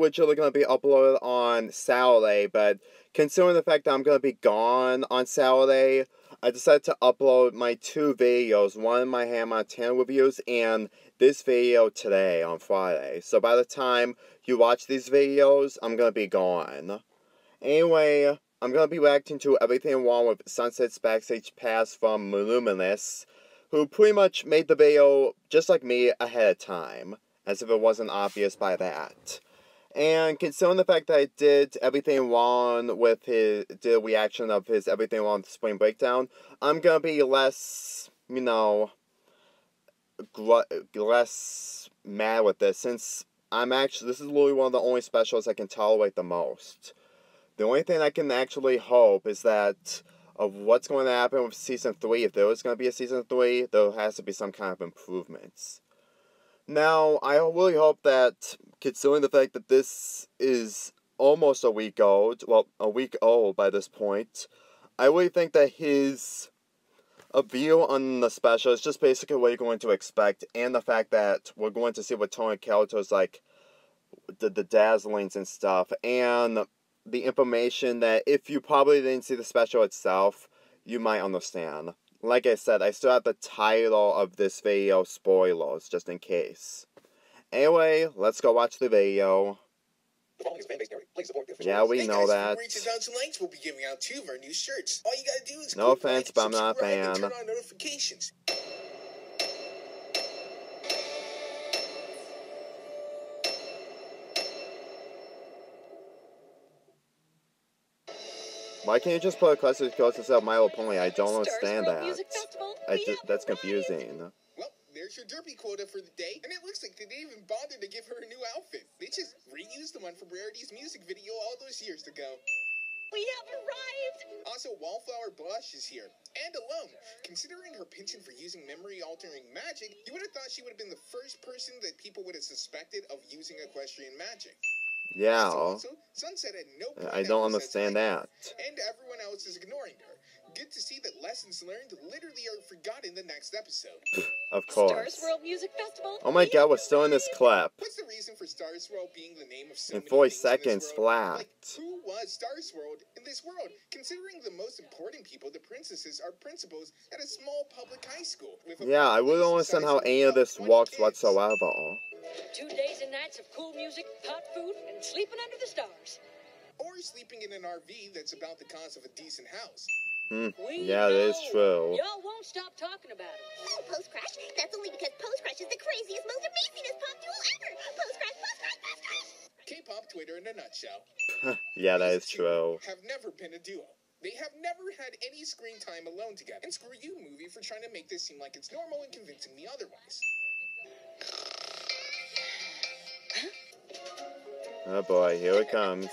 was are going to be uploaded on Saturday, but considering the fact that I'm going to be gone on Saturday, I decided to upload my two videos, one in my Hannah Montana reviews, and this video today on Friday. So by the time you watch these videos, I'm going to be gone. Anyway, I'm going to be reacting to everything wrong with Sunset's Backstage Pass from Luminous, who pretty much made the video, just like me, ahead of time, as if it wasn't obvious by that. And considering the fact that I did everything wrong with his did a reaction of his everything wrong spring breakdown, I'm gonna be less, you know, less mad with this since I'm actually this is literally one of the only specials I can tolerate the most. The only thing I can actually hope is that of what's going to happen with season three. If there is going to be a season three, there has to be some kind of improvements. Now, I really hope that, considering the fact that this is almost a week old, well, a week old by this point, I really think that his a view on the special is just basically what you're going to expect, and the fact that we're going to see what Tony Kelto's like, the, the dazzlings and stuff, and the information that if you probably didn't see the special itself, you might understand. Like I said, I still have the title of this video spoilers, just in case. Anyway, let's go watch the video. Yeah, we hey know guys, that. Reaches out to links. We'll be giving out two of our new shirts. All you gotta do is No offense, but I'm not a fan. Turn on notifications. Why can't you just put a classic closest of My Little Pony? I don't Stars understand that. Music I we ju- have that's arrived. confusing. Well, there's your derpy quota for the day, and it looks like they didn't even bother to give her a new outfit. They just reused the one from Rarity's music video all those years ago. We have arrived. Also, Wallflower Blush is here, and alone. Considering her penchant for using memory-altering magic, you would have thought she would have been the first person that people would have suspected of using equestrian magic. Yeah. Also, Sunset had no uh, point I don't understand that. And everyone else is ignoring her. Good to see that lessons learned literally are forgotten the next episode. Of Stars course. World Music Festival. Oh my god, we're still in this arrived. clip. What's the reason for Star Swirl being the name of so In many 40 things in seconds this flat. Like, who was Star Swirl in this world? Considering the most important people, the princesses, are principals at a small public high school. With a Yeah, I wouldn't understand how any of this 20 works kids. whatsoever. Two days and nights of cool music, hot food, and sleeping under the stars. Or sleeping in an RV that's about the cost of a decent house. Hmm. We Yeah, that is true. Y'all won't stop talking about it. Oh, Post Crush. That's only because Post Crush is the craziest, most amazingest pop duo ever. Post Crush, Post Crush, Post Crush. K-pop Twitter in a nutshell. yeah, that is true. Have never been a duo. They have never had any screen time alone together. And screw you, movie, for trying to make this seem like it's normal and convincing me otherwise. Oh boy, here it comes.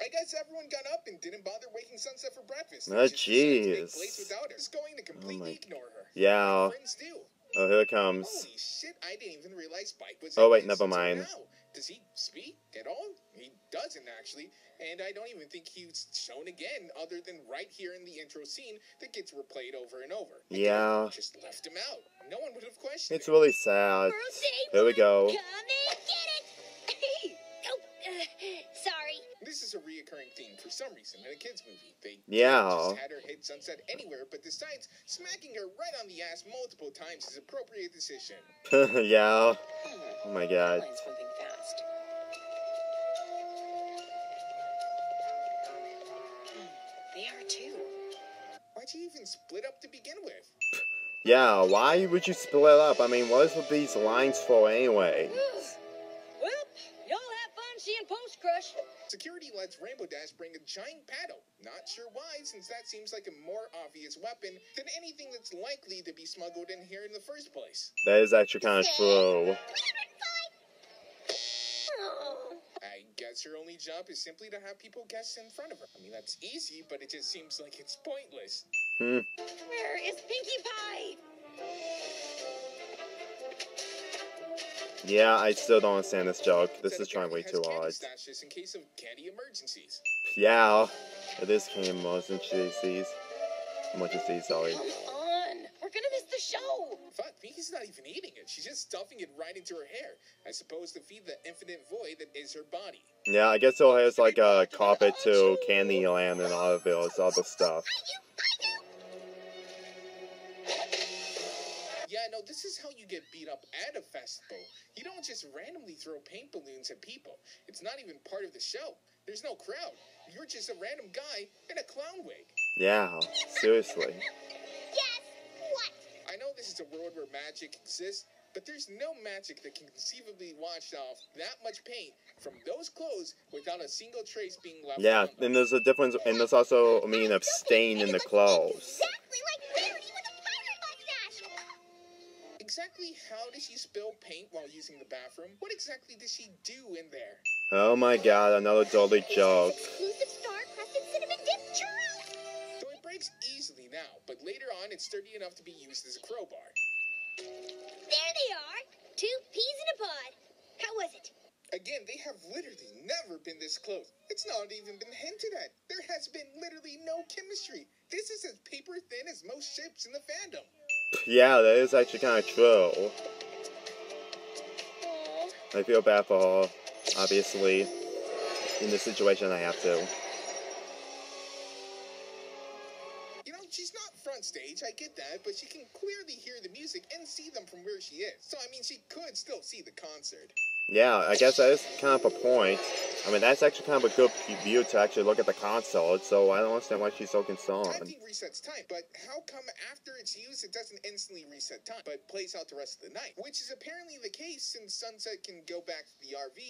I guess everyone got up and didn't bother waking Sunset for breakfast. Oh, They just decided to take jeez. place without her. Just going to oh, completely my- ignore her. Yeah. Oh, here it comes. Holy shit, I didn't even realize Spike was Oh, wait, never mind. now. Does he speak at all? He doesn't actually, and I don't even think he's shown again other than right here in the intro scene that gets replayed over and over. Again, Yeah. Just left him out. No one would have questioned It's it. really sad. Birthday Here we one. go. sorry. This is a reoccurring theme for some reason in a kids movie. They Yeah. just had her hit Sunset anywhere, but decides smacking her right on the ass multiple times is appropriate decision. yeah. Oh my god. Line's moving fast. Hmm, They are too. Why'd you even split up to begin with? Yeah, why would you split up? I mean, what is with these lines for anyway? Crush. Security lets Rainbow Dash bring a giant paddle. Not sure why, since that seems like a more obvious weapon than anything that's likely to be smuggled in here in the first place. That is actually kind of true. I guess her only job is simply to have people guess in front of her. I mean, that's easy, but it just seems like it's pointless. Hmm. Where is Pinkie Pie? Yeah, I still don't understand this joke. This is trying way too has candy hard. stashes in case of candy emergencies. Yeah, it is Kim emergencies. Emergencies, sorry. Come on. We're gonna miss the show. Fuck, Pinkie's not even eating it. She's just stuffing it right into her hair. I suppose to feed the infinite void that is her body. Yeah, I guess it has like a carpet to Candyland and all of those other stuff. Yeah, no, this is how you get beat up at a festival. You don't just randomly throw paint balloons at people. It's not even part of the show. There's no crowd. You're just a random guy in a clown wig. Yeah, seriously. Yes, what? I know this is a world where magic exists, but there's no magic that can conceivably wash off that much paint from those clothes without a single trace being left. Yeah, and there's a difference, and there's also a meaning of stain in the clothes. Exactly Exactly how does she spill paint while using the bathroom? What exactly does she do in there? Oh my god, another dolly joke. Exclusive star cinnamon dip churros. So it breaks easily now, but later on it's sturdy enough to be used as a crowbar. There they are. Two peas in a pod. How was it? Again, they have literally never been this close. It's not even been hinted at. There has been literally no chemistry. This is as paper thin as most ships in the fandom. Yeah, that is actually kind of true. I feel bad for her, obviously. In this situation, I have to. You know, she's not front stage, I get that, but she can clearly hear the music and see them from where she is. So, I mean, she could still see the concert. Yeah, I guess that is kind of a point. I mean, that's actually kind of a good view to actually look at the console, so I don't understand why she's so concerned. Resets time, but how come after it's used, it doesn't instantly reset time, but plays out the rest of the night? Which is apparently the case since Sunset can go back to the RV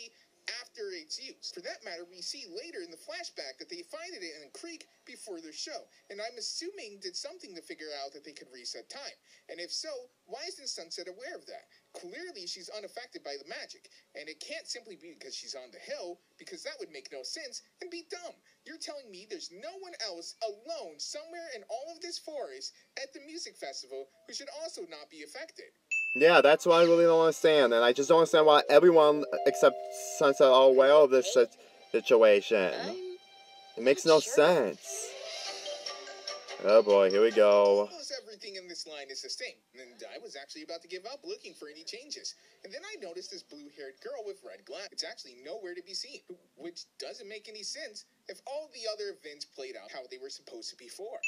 after it's used. For that matter, we see later in the flashback that they find it in a creek before their show, and I'm assuming did something to figure out that they could reset time. And if so, why isn't Sunset aware of that? Clearly, she's unaffected by the magic, and it can't simply be because she's on the hill, because that would make no sense and be dumb. You're telling me there's no one else alone somewhere in all of this forest at the music festival who should also not be affected. Yeah, that's what I really don't understand, and I just don't understand why everyone except Sunset are aware of this situation. I'm It makes no sure. sense. Oh boy, here we go. Almost everything in this line is the same, and I was actually about to give up looking for any changes. And then I noticed this blue-haired girl with red glass. It's actually nowhere to be seen, which doesn't make any sense if all the other events played out how they were supposed to before.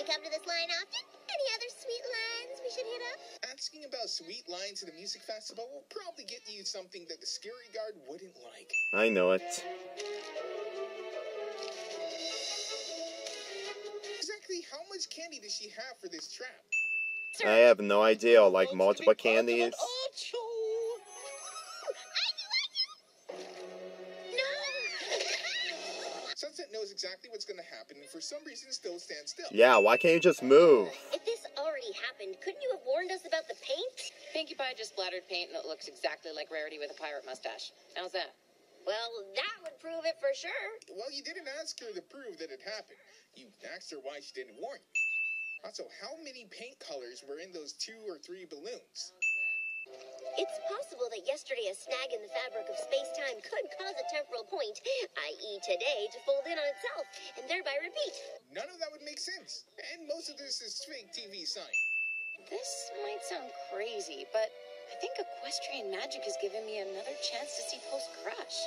You come to this line often? Any other sweet lines we should hit up? Asking about sweet lines at a music festival will probably get you something that the scary guard wouldn't like. I know it. Much candy does she have for this trap? I have no idea, like multiple candies. Sunset knows exactly what's going to happen, and for some reason still stands still. Yeah, why can't you just move? If this already happened, couldn't you have warned us about the paint? Pinkie Pie just splattered paint and it looks exactly like Rarity with a pirate mustache. How's that? Well, that would prove it for sure. Well, you didn't ask her to prove that it happened. You asked her why she didn't warn you. Also, how many paint colors were in those two or three balloons? It's possible that yesterday a snag in the fabric of space-time could cause a temporal point, i.e. today, to fold in on itself, and thereby repeat. None of that would make sense. And most of this is fake TV science. This might sound crazy, but I think equestrian magic has given me another chance to see Post Crush.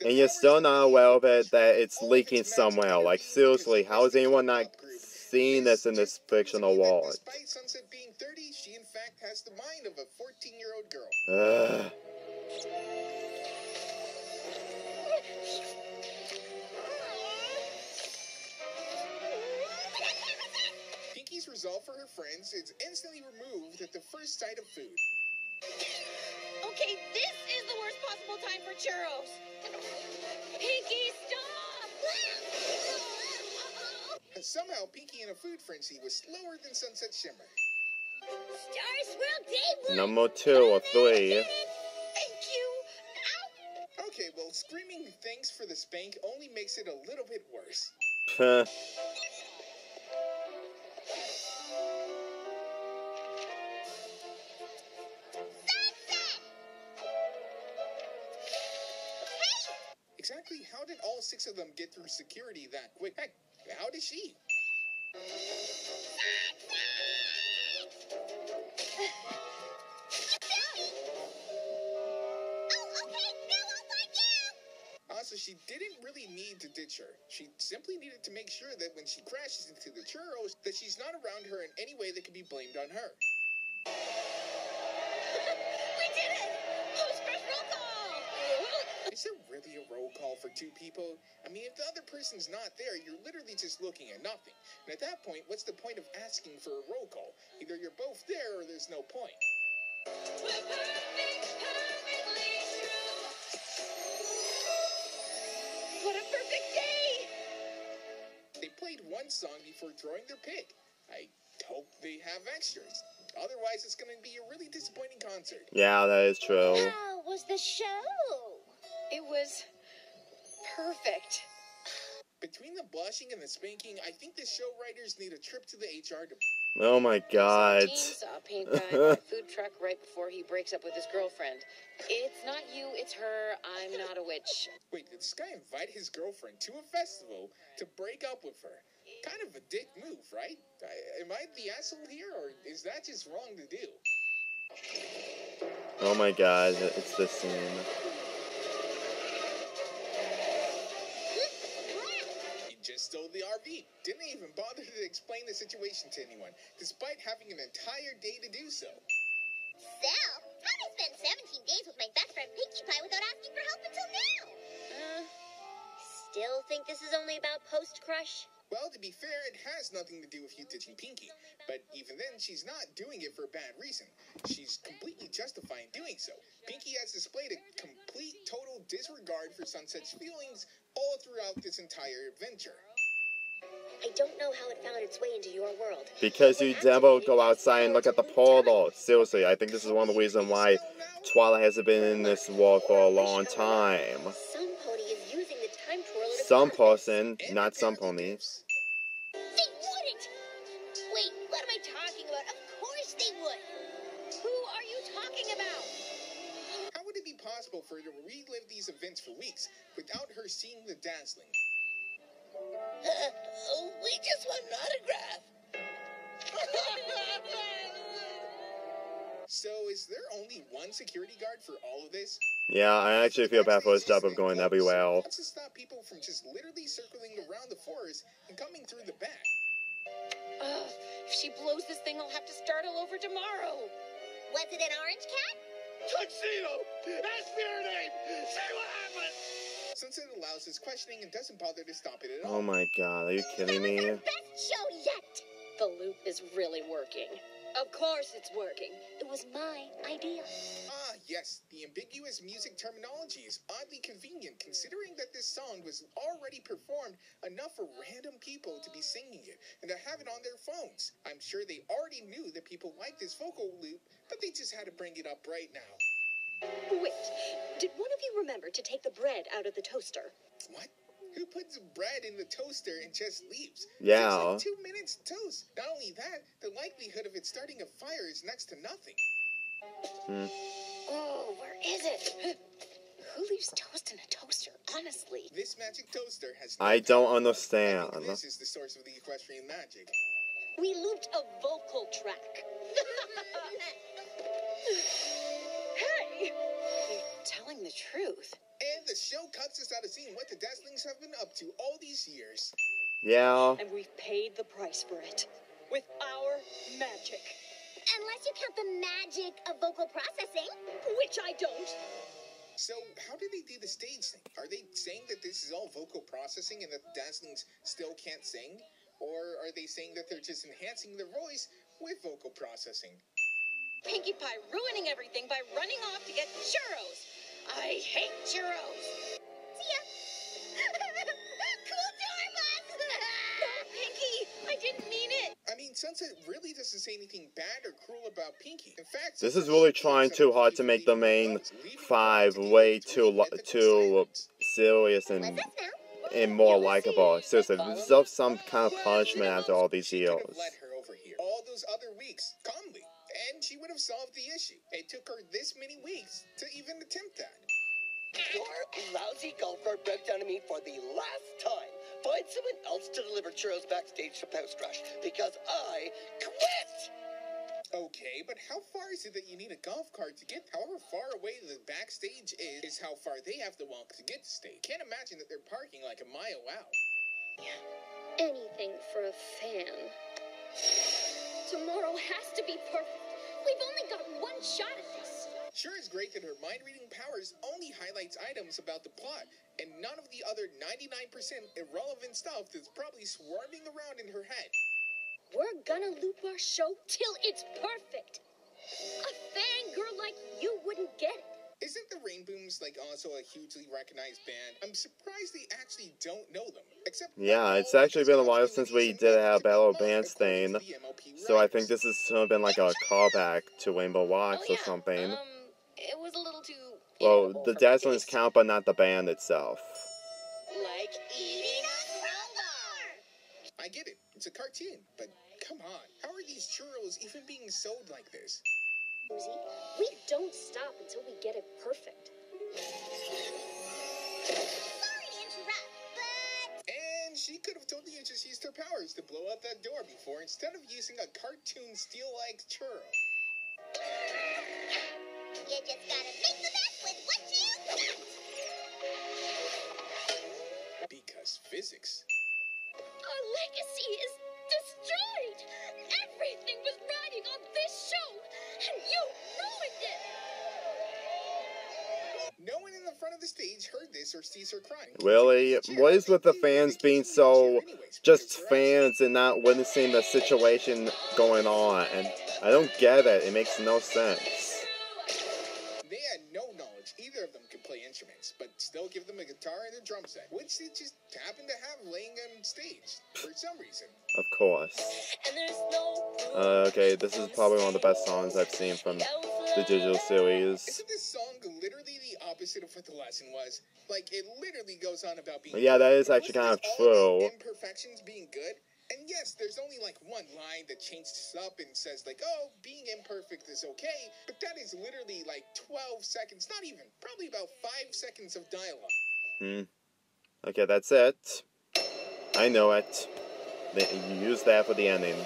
The And you're still not aware of it that it's leaking somewhere. Like, seriously, is how is anyone not supposed seeing this in this fictional proves to me that world? Despite Sunset being 30, she in fact has the mind of a 14-year-old girl. Ugh. Pinkie's resolve for her friends is instantly removed at the first sight of food. Okay, this churros. Pinkie, stop! And somehow, Pinkie in a food frenzy was slower than Sunset Shimmer. Star Swirl Day one. Number two or three. Thank you. Ow. Okay, well, screaming thanks for the spank only makes it a little bit worse. Exactly how did all six of them get through security that quick? Heck, how did she? Ah, you! Also, she didn't really need to ditch her. She simply needed to make sure that when she crashes into the churros, that she's not around her in any way that can be blamed on her. Call for two people? I mean, if the other person's not there, you're literally just looking at nothing. And at that point, what's the point of asking for a roll call? Either you're both there or there's no point. What a perfect day! They played one song before throwing their pig. I hope they have extras. Otherwise, it's going to be a really disappointing concert. Yeah, that is true. How was the show? It was perfect. Between the blushing and the spanking, I think the show writers need a trip to the HR department. Oh my god. Teen saw a paint guy at a food truck right before he breaks up with his girlfriend. It's not you, it's her. I'm not a witch. Wait, did this guy invite his girlfriend to a festival to break up with her? Kind of a dick move, right? I, am I the asshole here, or is that just wrong to do? Oh my god, it's the scene. Stole the RV. Didn't even bother to explain the situation to anyone, despite having an entire day to do so. So, how'd I spend 17 days with my best friend Pinkie Pie without asking for help until now? Uh, Still think this is only about post-crush? Well, to be fair, it has nothing to do with you ditching Pinkie. But even then, she's not doing it for a bad reason. She's completely justifying doing so. Pinkie has displayed a complete, total disregard for Sunset's feelings all throughout this entire adventure. I don't know how it found its way into your world. Because you never go outside and look at the portal. Seriously, I think this is one of the reasons why Twilight hasn't been in this world for a long time. Some pony is using the time twirler to Some person, not some apparently pony. They wouldn't! Wait, what am I talking about? Of course they would! who are you talking about? How would it be possible for her to relive these events for weeks without her seeing the dazzling? we just want an autograph. So, is there only one security guard for all of this? Yeah, I actually feel bad for his job of going everywhere. What's to stop people from just literally circling around the forest and coming through the back? Ugh, if she blows this thing, I'll have to start all over tomorrow. Was it an orange cat? Tuxedo! Ask me her name! Say what happened! Sunset allows his questioning and doesn't bother to stop it at all. Oh my god, are you kidding that was me? our best show yet! The loop is really working. Of course it's working. It was my idea. Ah, yes, the ambiguous music terminology is oddly convenient considering that this song was already performed enough for random people to be singing it and to have it on their phones. I'm sure they already knew that people like this vocal loop, but they just had to bring it up right now. Wait, did one of you remember to take the bread out of the toaster? What? Who puts bread in the toaster and just leaves? Yeah. It takes like two minutes to toast. Not only that, the likelihood of it starting a fire is next to nothing. Hmm. Oh, where is it? Who leaves toast in a toaster? Honestly. This magic toaster has. I don't power. understand. I think this is the source of the equestrian magic. We looped a vocal track. Hey! You're telling the truth. And the show cuts us out of seeing what the Dazzlings have been up to all these years. Yeah. And we've paid the price for it. With our magic. Unless you count the magic of vocal processing. Which I don't. So, how do they do the stage thing? Are they saying that this is all vocal processing and that the Dazzlings still can't sing? Or are they saying that they're just enhancing their voice with vocal processing? Pinkie Pie ruining everything by running off to get churros. I hate churros. See ya! cool tour bus! Pinkie, I didn't mean it. I mean, Sunset really doesn't say anything bad or cruel about Pinkie. In fact, This is really trying too hard to make the main five way too her lo- mythical too serious and and more likable. Seriously, deserve some kind of punishment after all these she years. let her over here all those other weeks calmly, and she would have solved the issue. It took her this many weeks to even attempt that. Your lousy golfer broke down to me for the last time. Find someone else to deliver churros backstage to Post Crush because I quit! Okay, but how far is it that you need a golf cart to get? However far away the backstage is, is how far they have to walk to get to stage. Can't imagine that they're parking like a mile out. Yeah, anything for a fan. Tomorrow has to be perfect. We've only got one shot at this. Sure is great that her mind reading powers only highlights items about the plot, and none of the other 99% irrelevant stuff that's probably swarming around in her head. We're gonna loop our show till it's perfect. The like also a hugely recognized band? I'm surprised they actually don't know them. Except Yeah, it's actually been a while since we did a Battle of Bands thing, So I think this has sort of been like a callback to Rainbow Rocks oh, or something. Um, it was a little too. well, the for my Dazzlings count, but not the band itself. She could have totally just used her powers to blow up that door before instead of using a cartoon steel-like churro. What is with the fans being so just fans and not witnessing the situation going on? And I don't get it. It makes no sense. They had no knowledge either of them could play instruments, but still give them a guitar and a drum set, which they just happened to have laying on stage for some reason. Of course. And there's no Uh, okay, this is probably one of the best songs I've seen from the digital series. Isn't this song literally the opposite of what the lesson was? Like it literally goes on about being. Yeah, that is actually kind of true. Imperfections being good. And yes, there's only like one line that changes up and says like, "Oh, being imperfect is okay," but that is literally like 12 seconds, not even, probably about five seconds of dialogue. Hmm. Okay, that's it. I know it. You use that for the ending.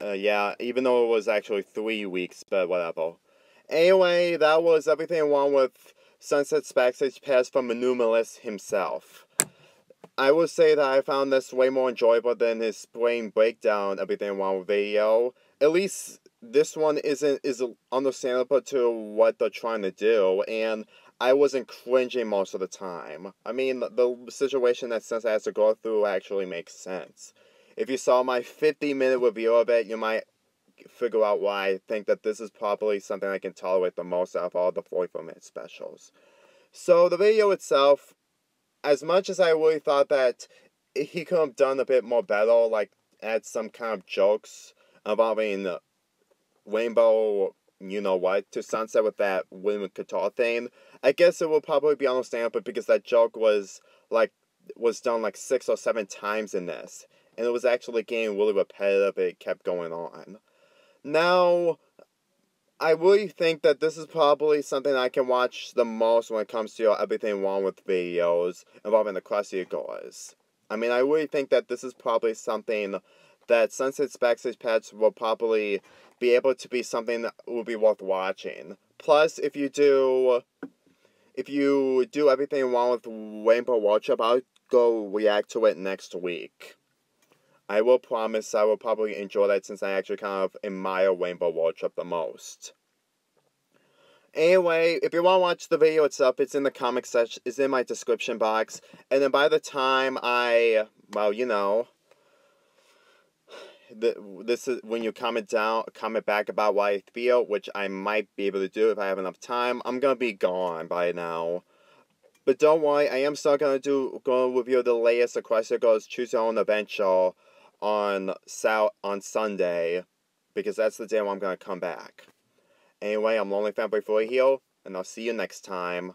Uh, yeah, even though it was actually three weeks, but whatever. Anyway, that was everything wrong with Sunset's backstage pass from Manumalist himself. I will say that I found this way more enjoyable than his spring breakdown everything with video. At least this one isn't is understandable to what they're trying to do, and I wasn't cringing most of the time. I mean, the, the situation that Sunset has to go through actually makes sense. If you saw my 50 minute review of it, you might figure out why I think that this is probably something I can tolerate the most out of all the 44 minute specials. So, the video itself, as much as I really thought that he could have done a bit more better, like add some kind of jokes involving Rainbow, you know what, to sunset with that women guitar thing, I guess it would probably be understandable because that joke was like was done like six or seven times in this, and it was actually getting really repetitive. It kept going on. Now, I really think that this is probably something I can watch the most when it comes to everything wrong with videos involving the Girls. I mean, I really think that this is probably something that Sunset's backstage patch will probably be able to be something that will be worth watching. Plus, if you do, if you do everything wrong with Rainbow Worship, I'll go react to it next week. I will promise I will probably enjoy that since I actually kind of admire Rainbow Worship the most. Anyway, if you want to watch the video itself, it's in the comment section, it's in my description box. And then by the time I, well, you know, the, this is when you comment down, comment back about what I feel, which I might be able to do if I have enough time. I'm gonna be gone by now. But don't worry, I am still gonna do, gonna review the latest Equestria Girls Choose Your Own Adventure on Sal on Sunday, because that's the day I'm gonna come back. Anyway, I'm Lonely Fanboy for here, and I'll see you next time.